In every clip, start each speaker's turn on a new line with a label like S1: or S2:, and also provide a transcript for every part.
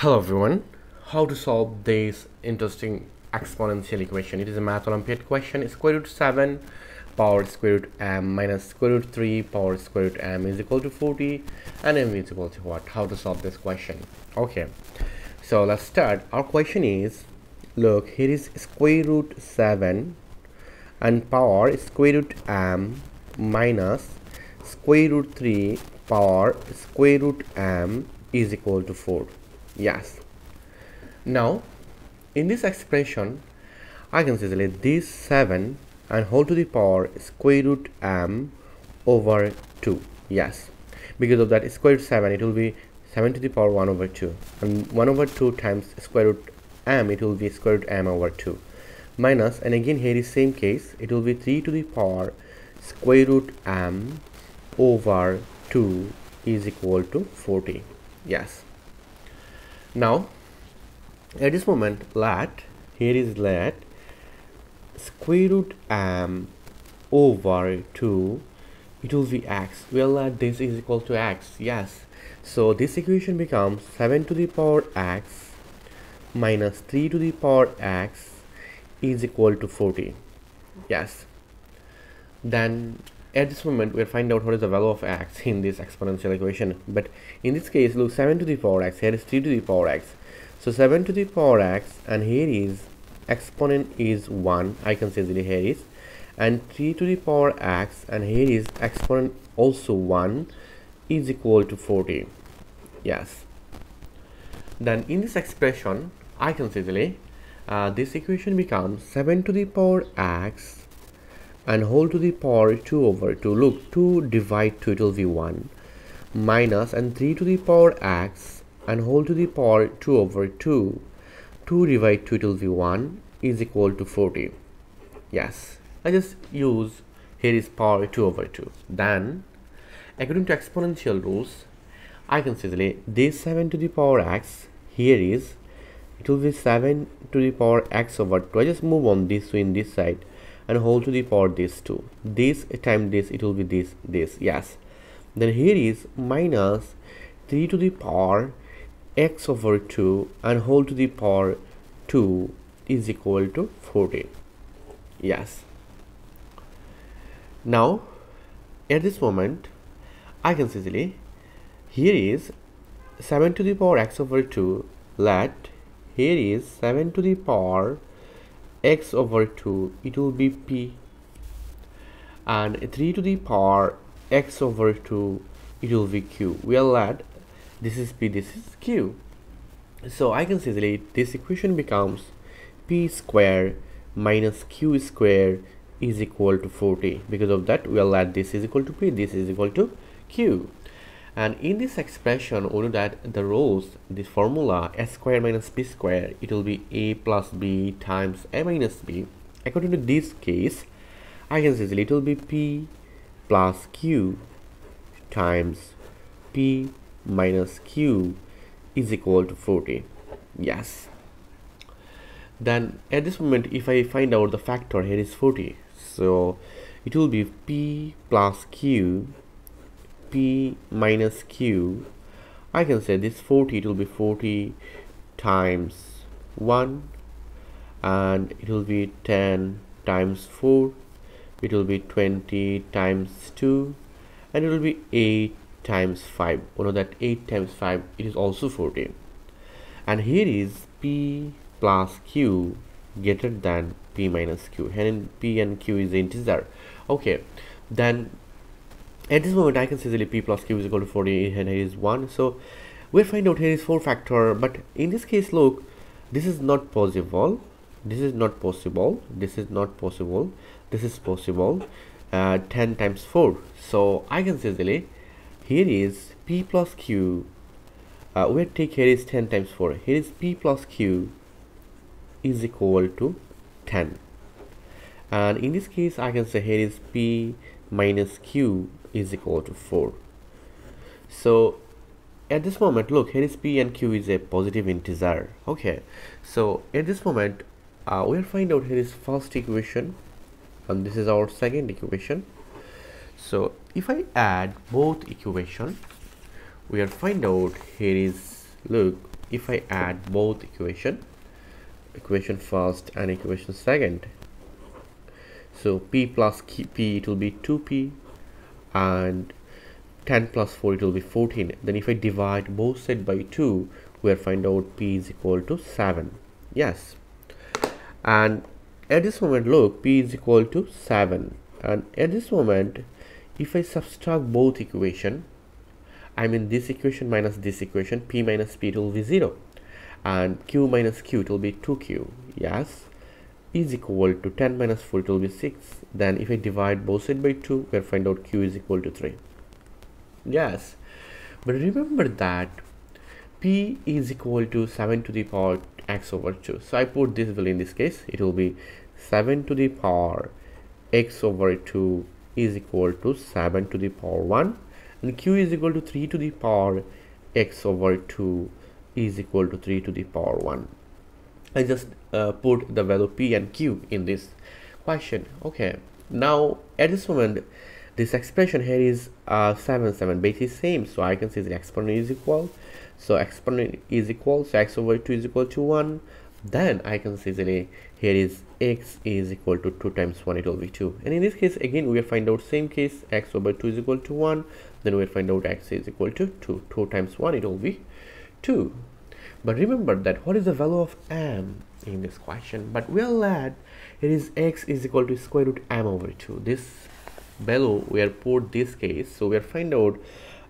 S1: Hello everyone, how to solve this interesting exponential equation. It is a math olympiad question. Square root 7 power square root m minus square root 3 power square root m is equal to 40 and m is equal to what? How to solve this question. Okay, so let's start. Our question is, look, here is square root 7 and power square root m minus square root 3 power square root m is equal to 4 yes. Now in this expression I can say that this 7 and whole to the power square root m over 2 yes. Because of that square root 7 it will be 7 to the power 1 over 2 and 1 over 2 times square root m it will be square root m over 2 minus and again here is same case it will be 3 to the power square root m over 2 is equal to 40 yes now at this moment let here is let square root m over 2 it will be x. Well let this is equal to x yes. So this equation becomes 7 to the power x minus 3 to the power x is equal to 40 yes. Then at this moment we'll find out what is the value of x in this exponential equation. But in this case look 7 to the power x here is 3 to the power x. So 7 to the power x and here is exponent is 1 I can say that here is. And 3 to the power x and here is exponent also 1 is equal to 40 yes. Then in this expression I can say uh, this equation becomes 7 to the power x and whole to the power 2 over 2 look 2 divide 2 it will be 1 minus and 3 to the power x and whole to the power 2 over 2 2 divide 2 it will be 1 is equal to 40 yes I just use here is power 2 over 2 then according to exponential rules I can say this 7 to the power x here is it will be 7 to the power x over 2 I just move on this to in this side and whole to the power this 2 this time this it will be this this yes. Then here is minus 3 to the power x over 2 and whole to the power 2 is equal to 40 yes. Now at this moment I can easily here is 7 to the power x over 2 let here is 7 to the power x over 2 it will be p. And 3 to the power x over 2 it will be q. We'll add this is p this is q. So I can say that this equation becomes p square minus q square is equal to 40 because of that we'll add this is equal to p this is equal to q and in this expression we know that the rows this formula s square minus b square it will be a plus b times a minus b. According to this case i can say it will be p plus q times p minus q is equal to 40 yes. Then at this moment if i find out the factor here is 40 so it will be p plus q p minus q I can say this 40 it will be 40 times 1 and it will be 10 times 4 it will be 20 times 2 and it will be 8 times 5 you know that 8 times 5 it is also 40 and here is p plus q greater than p minus q. And p and q is integer. Okay then at this moment I can say that p plus q is equal to 40 and here is 1 so we'll find out here is 4 factor but in this case look this is not possible. This is not possible. This is not possible. This is possible uh, 10 times 4 so I can say that here is p plus q. Uh, we'll take here is 10 times 4 here is p plus q is equal to 10 and in this case I can say here is p minus q is equal to 4 so at this moment look here is p and q is a positive integer okay? So at this moment uh, we'll find out here is first equation and this is our second equation. So if I add both equation we'll find out here is look if I add both equation equation first and equation second. So p plus p it will be 2p and 10 plus 4 it will be 14 then if I divide both side by 2 we'll find out p is equal to 7 yes. And at this moment look p is equal to 7 and at this moment if I subtract both equation I mean this equation minus this equation p minus p will be 0 and q minus q it will be 2q yes is equal to 10 minus 4 it will be 6 then if I divide both sides by 2 we'll find out q is equal to 3 yes. But remember that p is equal to 7 to the power x over 2 so I put this value in this case. It will be 7 to the power x over 2 is equal to 7 to the power 1 and q is equal to 3 to the power x over 2 is equal to 3 to the power 1 I just uh, put the value p and q in this question. Okay. Now at this moment this expression here is uh, 7 7 base is same so I can say the exponent is equal. So exponent is equal so x over 2 is equal to 1 then I can say that here is x is equal to 2 times 1 it will be 2 and in this case again we find out same case x over 2 is equal to 1 then we find out x is equal to 2 2 times 1 it will be 2 but remember that what is the value of m in this question? But we'll add it is x is equal to square root m over 2 this value we are put this case. So we are find out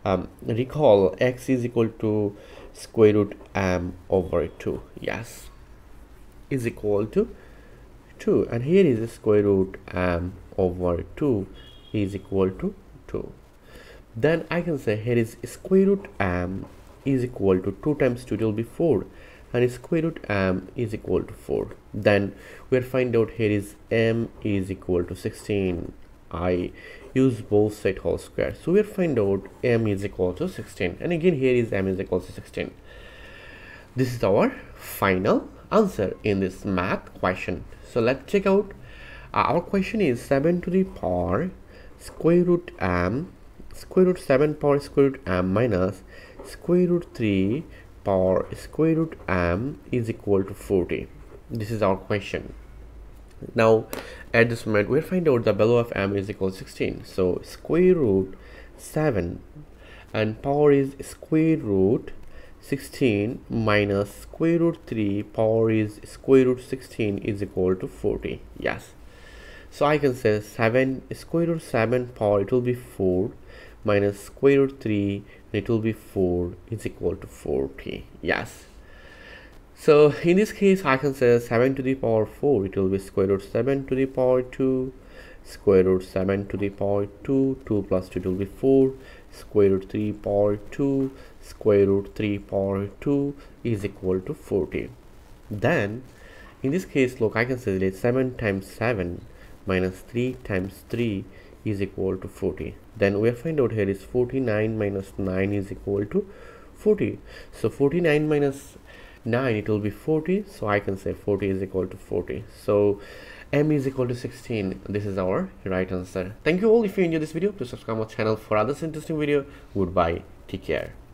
S1: um, recall x is equal to square root m over 2 yes is equal to 2 and here is square root m over 2 is equal to 2 then I can say here is square root m is equal to 2 times 2 will be 4 and square root m is equal to 4 then we'll find out here is m is equal to 16 I use both side whole square. So we'll find out m is equal to 16 and again here is m is equal to 16 this is our final answer in this math question. So let's check out. Uh, our question is 7 to the power square root m square root 7 power square root m minus square root 3 power square root m is equal to 40 this is our question. Now at this moment we'll find out the value of m is equal to 16 so square root 7 and power is square root 16 minus square root 3 power is square root 16 is equal to 40 yes. So I can say 7 square root 7 power it will be 4 minus square root 3 it will be 4 is equal to 40 yes. So in this case I can say 7 to the power 4 it will be square root 7 to the power 2 square root 7 to the power 2 2 plus 2 will be 4 square root 3 power 2 square root 3 power 2 is equal to 40 then in this case look I can say that 7 times 7 minus 3 times 3 is equal to 40 then we find out here is 49 minus 9 is equal to 40 so 49 minus 9 it will be 40 so I can say 40 is equal to 40 so m is equal to 16 this is our right answer. Thank you all. If you enjoyed this video please subscribe my channel for others interesting video. Goodbye. Take care